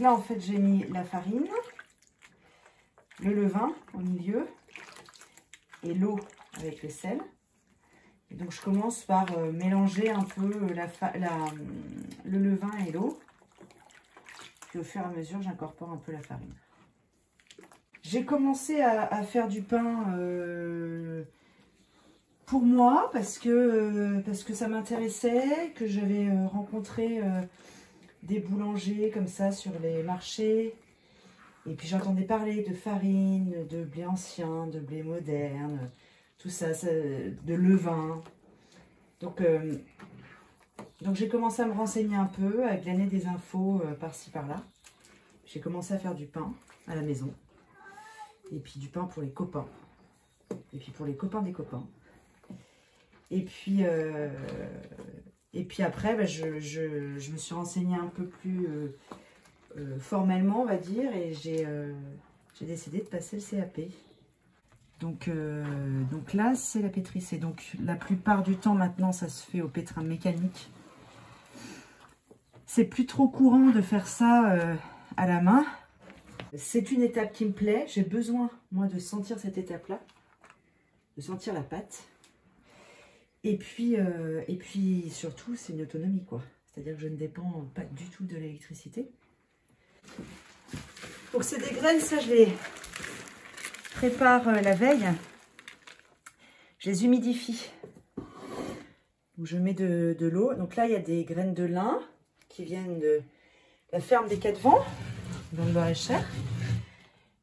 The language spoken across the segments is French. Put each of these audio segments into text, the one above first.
Là, en fait, j'ai mis la farine, le levain au milieu et l'eau avec le sel. Et donc, je commence par euh, mélanger un peu la, le levain et l'eau. Puis, au fur et à mesure, j'incorpore un peu la farine. J'ai commencé à, faire du pain euh, pour moi parce que, euh, parce que ça m'intéressait, que j'avais rencontré des boulangers comme ça sur les marchés. Et puis j'entendais parler de farine, de blé ancien, de blé moderne, tout ça, de levain. Donc, euh, donc j'ai commencé à me renseigner un peu, à glaner des infos euh, par-ci par-là. J'ai commencé à faire du pain à la maison. Et puis du pain pour les copains. Et puis pour les copains des copains. Et puis, euh, et puis après, bah, je, me suis renseignée un peu plus euh, euh, formellement, on va dire, et euh, j'ai décidé de passer le CAP. Donc, donc là, c'est la pétrisse. Et donc, la plupart du temps, maintenant, ça se fait au pétrin mécanique. C'est plus trop courant de faire ça à la main. C'est une étape qui me plaît. J'ai besoin, moi, de sentir cette étape-là, de sentir la pâte. Et puis, euh, et puis surtout, c'est une autonomie, quoi. C'est-à-dire que je ne dépends pas du tout de l'électricité. Donc c'est des graines, ça je les prépare euh, la veille. Je les humidifie. je mets de, de l'eau. Donc là, il y a des graines de lin qui viennent de la ferme des Quatre Vents, dans le Loir-et-Cher.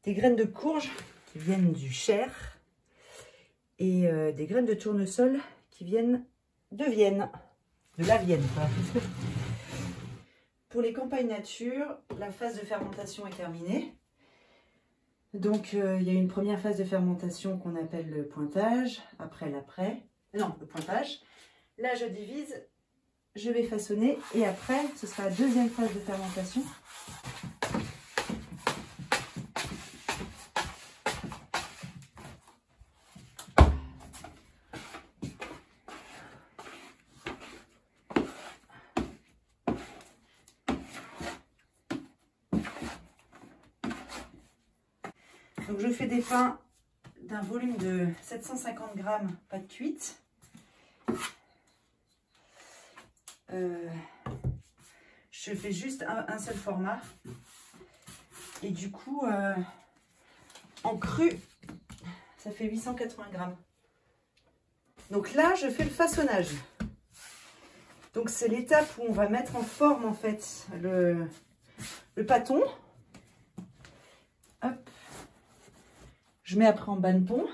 Des graines de courge qui viennent du Cher. Et euh, des graines de tournesol viennent de Vienne, de la Vienne. Pour les campagnes nature, la phase de fermentation est terminée. Donc, euh, il y a une première phase de fermentation qu'on appelle le pointage, après l'après. Non, le pointage. Là, je divise, je vais façonner et après, ce sera la deuxième phase de fermentation Donc je fais des pains d'un volume de 750 grammes pâte cuite. Euh, je fais juste un, seul format. Et du coup, euh, en cru, ça fait 880 grammes. Donc là, je fais le façonnage. Donc c'est l'étape où on va mettre en forme en fait le, le pâton. Je mets après en banneton.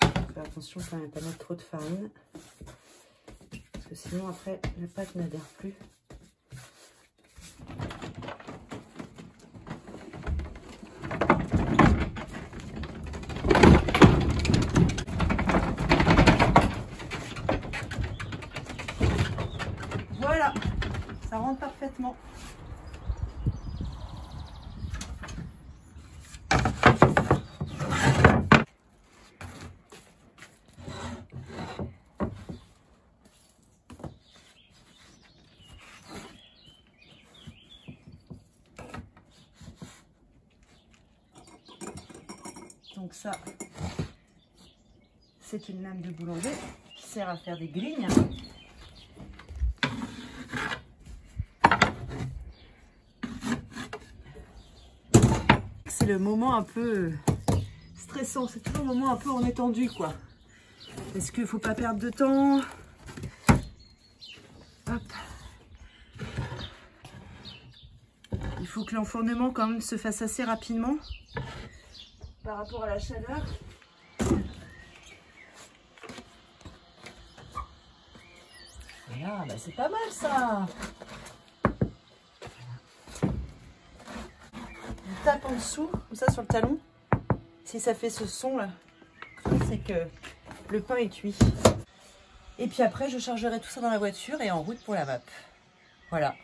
Faire attention quand même à pas mettre trop de farine. Parce que sinon après la pâte n'adhère plus. Voilà, ça rentre parfaitement. Donc ça, c'est une lame de boulanger qui sert à faire des grignes. C'est le moment un peu stressant, c'est toujours le moment un peu en étendu quoi. Parce qu'il ne faut pas perdre de temps? Il faut que l'enfournement quand même se fasse assez rapidement par rapport à la chaleur. Ah, bah c'est pas mal ça On tape en dessous, comme ça sur le talon. Si ça fait ce son là, c'est que le pain est cuit. Et puis après, je chargerai tout ça dans la voiture et en route pour la vape. Voilà.